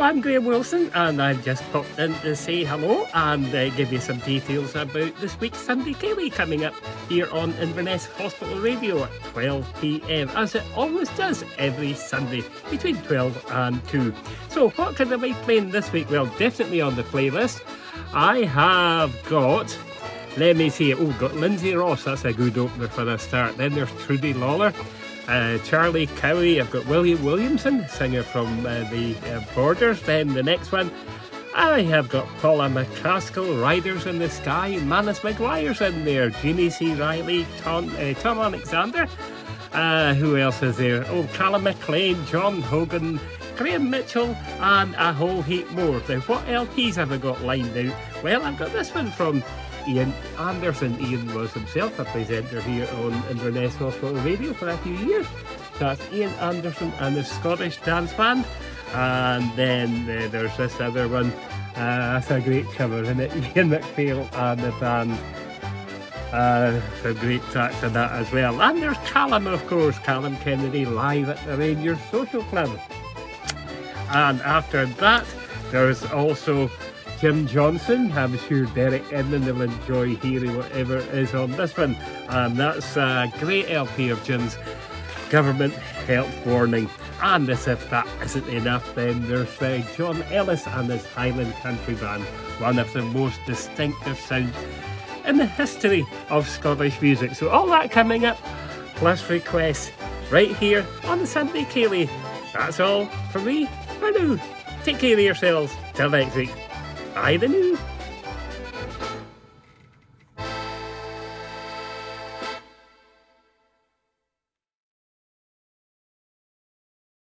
I'm Graham Wilson, and I've just popped in to say hello and uh, give you some details about this week's Sunday Ceilidh coming up here on Inverness Hospital Radio at 12 pm, as it always does every Sunday between 12 and 2. So, what can I be playing this week? Well, definitely on the playlist, I have got. Let me see. Oh, got Lindsay Ross. That's a good opener for the start. Then there's Trudi Lalor. Uh, Charlie Cowie, I've got William Williamson, singer from uh, the uh, Borders. Then the next one, I have got Paula McCaskill, Riders in the Sky, Manus McGuire's in there, Jeannie C. Riley, Tom, uh, Tom Alexander. Uh, who else is there? Oh, Callum McLean, John Hogan, Graham Mitchell, and a whole heap more. Now, what LPs have I got lined out? Well, I've got this one from Ian Anderson. Ian was himself a presenter here on Hospital Radio for a few years. So that's Ian Anderson and the Scottish Dance Band. And then uh, there's this other one. Uh, that's a great cover, isn't it? Iain MacPhail and the band. Uh, a great track to that as well. And there's Calum, of course, Calum Kennedy live at the Rangers Social Club. And after that, there's also Jim Johnstone. I'm sure Derek Edmond will enjoy hearing whatever is on this one. And that's a great LP of Jim's Government Health Warning. And as if that isn't enough, then there's uh, John Ellis and his Highland Country Band, one of the most distinctive sounds in the history of Scottish music. So all that coming up, plus requests, right here on the Sunday Ceilidh. That's all from me for now. Take care of yourselves. Till next week. Bye the new.